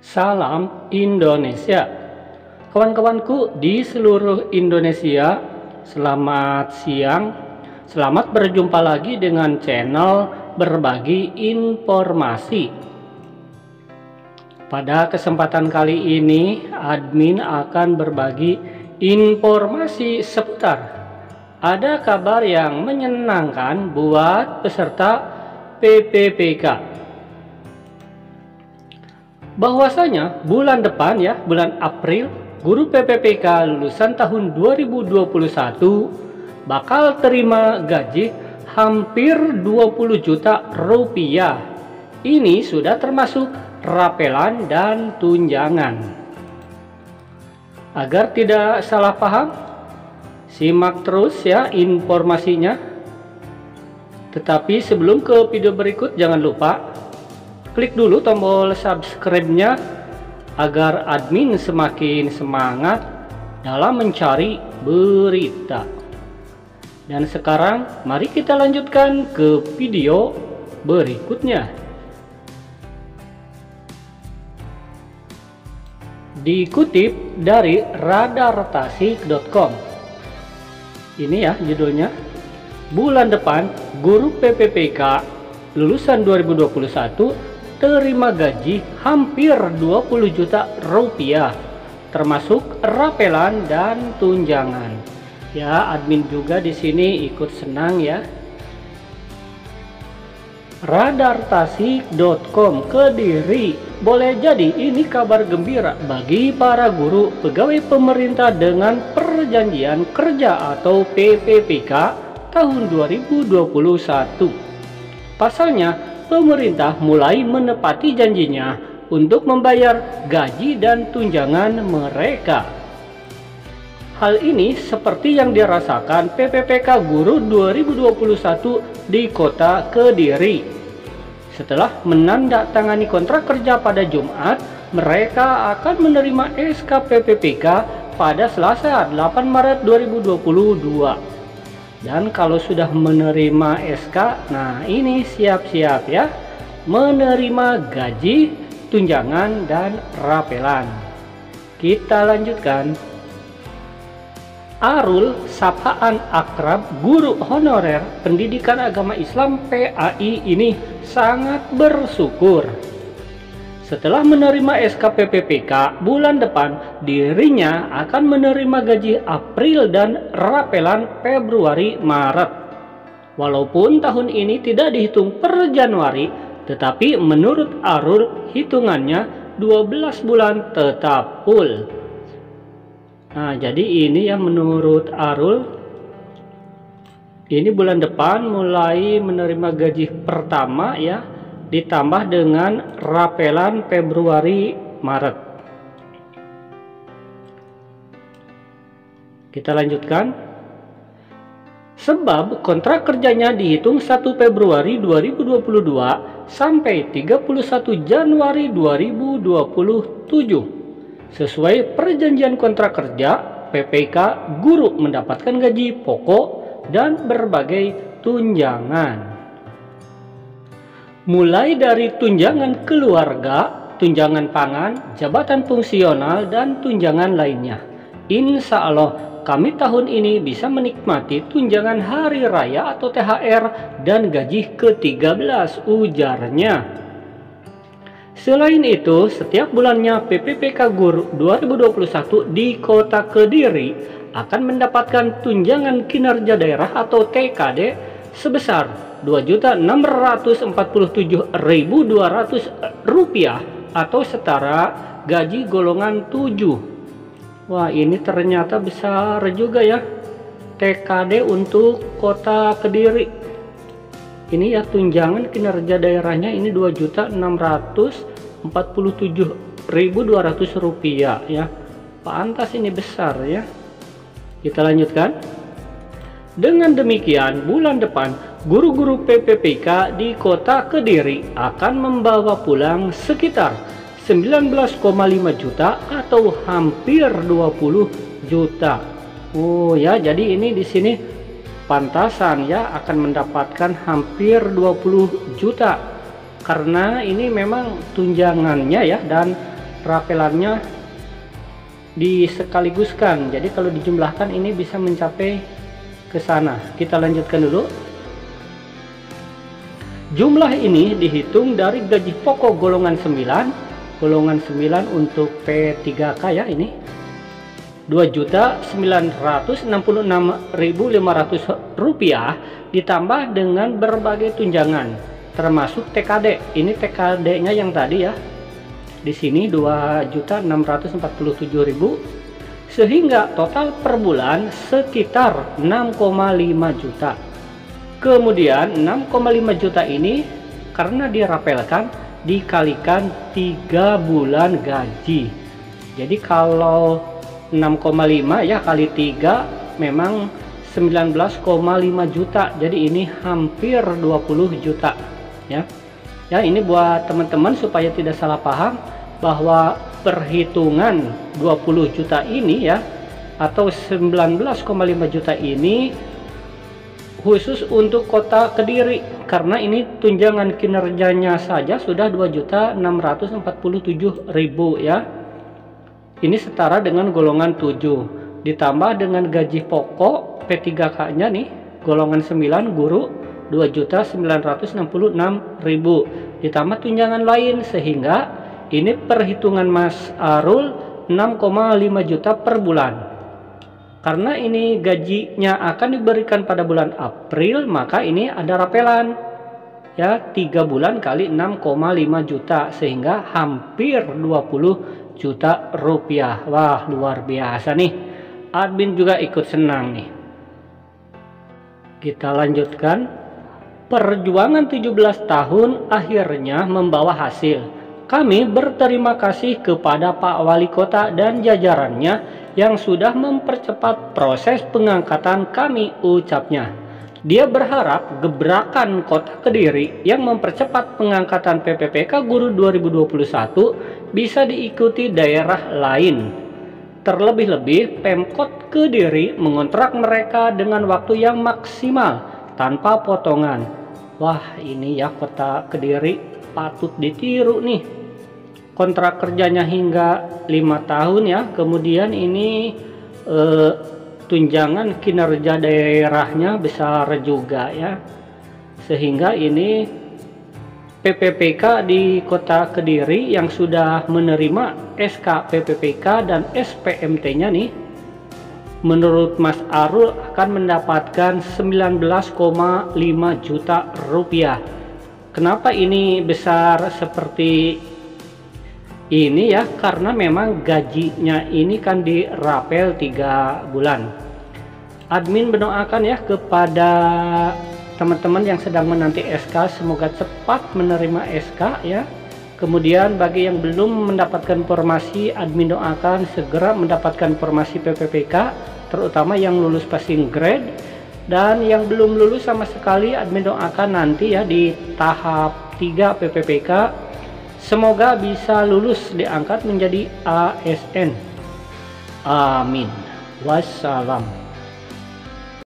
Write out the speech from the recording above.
Salam Indonesia. Kawan-kawanku di seluruh Indonesia, selamat siang. Selamat berjumpa lagi dengan channel Berbagi Informasi. Pada kesempatan kali ini, admin akan berbagi informasi seputar ada kabar yang menyenangkan buat peserta PPPK bahwasanya bulan depan ya, bulan April, guru PPPK lulusan tahun 2021 bakal terima gaji hampir 20 juta rupiah. Ini sudah termasuk rapelan dan tunjangan. Agar tidak salah paham, simak terus ya informasinya. Tetapi sebelum ke video berikut jangan lupa klik dulu tombol subscribe-nya agar admin semakin semangat dalam mencari berita. Dan sekarang mari kita lanjutkan ke video berikutnya. Dikutip dari radartasik.com. Ini ya judulnya. Bulan depan guru PPPK lulusan 2021 terima gaji hampir 20 juta rupiah termasuk rapelan dan tunjangan. Ya admin juga di sini ikut senang ya. Radartasik.com Kediri. Boleh jadi ini kabar gembira bagi para guru pegawai pemerintah dengan perjanjian kerja atau PPPK tahun 2021 pasalnya pemerintah mulai menepati janjinya untuk membayar gaji dan tunjangan mereka. Hal ini seperti yang dirasakan PPPK Guru 2021 di kota Kediri. Setelah menandatangani kontrak kerja pada Jumat, mereka akan menerima SK PPPK pada Selasa 8 Maret 2022. Dan kalau sudah menerima SK, nah ini siap-siap ya, menerima gaji, tunjangan, dan rapelan. Kita lanjutkan. Arul Sapaan Akrab Guru Honorer Pendidikan Agama Islam PAI ini sangat bersyukur setelah menerima SKPPPK bulan depan, dirinya akan menerima gaji April dan rapelan Februari Maret. Walaupun tahun ini tidak dihitung per Januari, tetapi menurut Arul hitungannya 12 bulan tetap full. Nah, jadi ini ya menurut Arul ini bulan depan mulai menerima gaji pertama ya ditambah dengan rapelan Februari Maret. Kita lanjutkan. Sebab kontrak kerjanya dihitung 1 Februari 2022 sampai 31 Januari 2027. Sesuai perjanjian kontrak kerja, PPK guru mendapatkan gaji pokok dan berbagai tunjangan mulai dari tunjangan keluarga, tunjangan pangan, jabatan fungsional, dan tunjangan lainnya. Insya Allah, kami tahun ini bisa menikmati tunjangan hari raya atau THR dan gaji ke-13 ujarnya. Selain itu, setiap bulannya PPPK Guru 2021 di Kota Kediri akan mendapatkan tunjangan kinerja daerah atau TKD sebesar Rp2.647.200 atau setara gaji golongan 7 Wah ini ternyata besar juga ya. TKD untuk kota Kediri. Ini ya tunjangan kinerja daerahnya ini Rp2.647.200 ya. Pantas ini besar ya. Kita lanjutkan. Dengan demikian bulan depan guru-guru PPPK di kota Kediri akan membawa pulang sekitar 19,5 juta atau hampir 20 juta. Oh ya, jadi ini di sini pantasan ya akan mendapatkan hampir 20 juta. Karena ini memang tunjangannya ya dan rapelannya disekaliguskan jadi kalau dijumlahkan ini bisa mencapai ke sana. Kita lanjutkan dulu jumlah ini dihitung dari gaji pokok golongan 9 golongan 9 untuk P3K ya ini. 2.966.500 rupiah ditambah dengan berbagai tunjangan termasuk TKD ini TKD nya yang tadi ya. Di sini 2.647.000 sehingga total per bulan sekitar 6,5 juta. Kemudian 6,5 juta ini karena dirapelkan dikalikan 3 bulan gaji. Jadi kalau 6,5 ya kali 3 memang 19,5 juta. Jadi ini hampir 20 juta ya ya ini buat teman-teman supaya tidak salah paham bahwa perhitungan 20 juta ini ya atau 19,5 juta ini khusus untuk kota Kediri karena ini tunjangan kinerjanya saja sudah 2.647.000 ya. Ini setara dengan golongan 7 ditambah dengan gaji pokok P3K nya nih golongan 9 guru 2.966.000 ditambah tunjangan lain sehingga ini perhitungan Mas Arul 6,5 juta per bulan karena ini gajinya akan diberikan pada bulan April maka ini ada rapelan. Ya 3 bulan kali 6,5 juta sehingga hampir 20 juta rupiah. Wah luar biasa nih. Admin juga ikut senang nih. Kita lanjutkan. Perjuangan 17 tahun akhirnya membawa hasil. Kami berterima kasih kepada Pak Wali Kota dan jajarannya yang sudah mempercepat proses pengangkatan kami ucapnya. Dia berharap gebrakan kota Kediri yang mempercepat pengangkatan PPPK Guru 2021 bisa diikuti daerah lain. Terlebih-lebih Pemkot Kediri mengontrak mereka dengan waktu yang maksimal tanpa potongan wah ini ya kota Kediri patut ditiru nih kontrak kerjanya hingga lima tahun ya kemudian ini eh, tunjangan kinerja daerahnya besar juga ya sehingga ini PPPK di kota Kediri yang sudah menerima SK PPPK dan SPMT nya nih menurut Mas Arul akan mendapatkan 19,5 juta rupiah. Kenapa ini besar seperti ini ya? Karena memang gajinya ini kan dirapel 3 bulan. Admin mendoakan ya kepada teman-teman yang sedang menanti SK semoga cepat menerima SK ya. Kemudian bagi yang belum mendapatkan informasi, admin doakan segera mendapatkan informasi PPPK, terutama yang lulus passing grade dan yang belum lulus sama sekali, admin doakan nanti ya di tahap 3 PPPK semoga bisa lulus diangkat menjadi ASN. Amin. Wassalam.